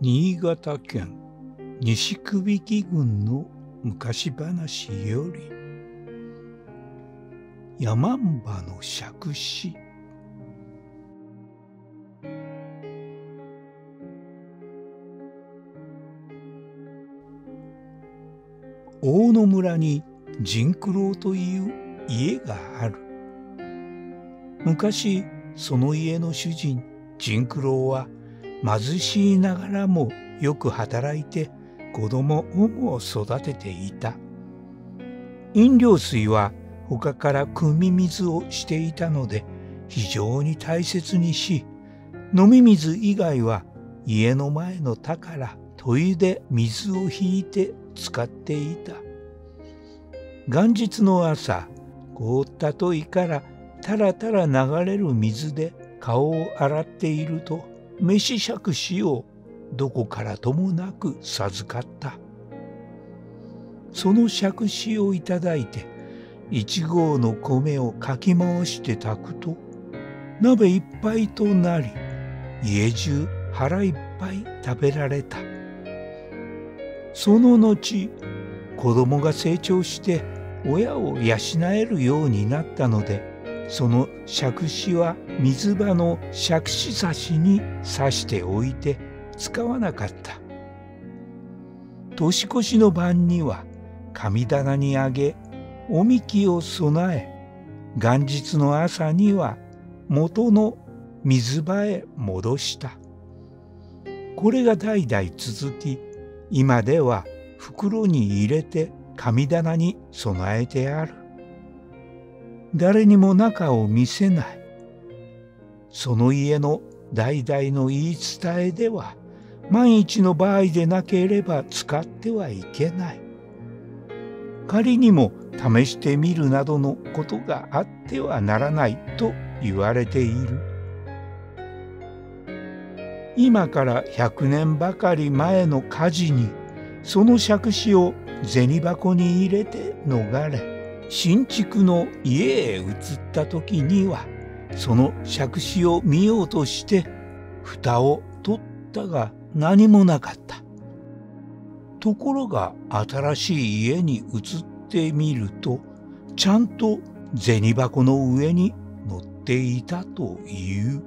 新潟県西首木郡の昔話より山んばの釈子。大野村に仁九郎という家がある。昔その家の主人仁九郎は貧しいながらもよく働いて子供をも育てていた。飲料水は他から汲み水をしていたので非常に大切にし飲み水以外は家の前の田から戸湯で水を引いて使っていた。元日の朝凍った戸井からたらたら流れる水で顔を洗っていると飯借子をどこからともなく授かった。その借子をいただいて一合の米をかき回して炊くと鍋いっぱいとなり家中腹いっぱい食べられた。その後子供が成長して親を養えるようになったのでその借子は水場の借子差しに刺しておいて使わなかった。年越しの晩には神棚にあげおみきを備え元日の朝には元の水場へ戻した。これが代々続き今では袋に入れて神棚に備えてある。誰にも中を見せない。その家の代々の言い伝えでは万一の場合でなければ使ってはいけない。仮にも試してみるなどのことがあってはならないと言われている。今から100年ばかり前の火事にその借子を銭箱に入れて逃れ新築の家へ移った時にはその借子を見ようとして蓋を取ったが何もなかった。ところが新しい家に移ってみるとちゃんと銭箱の上に乗っていたという。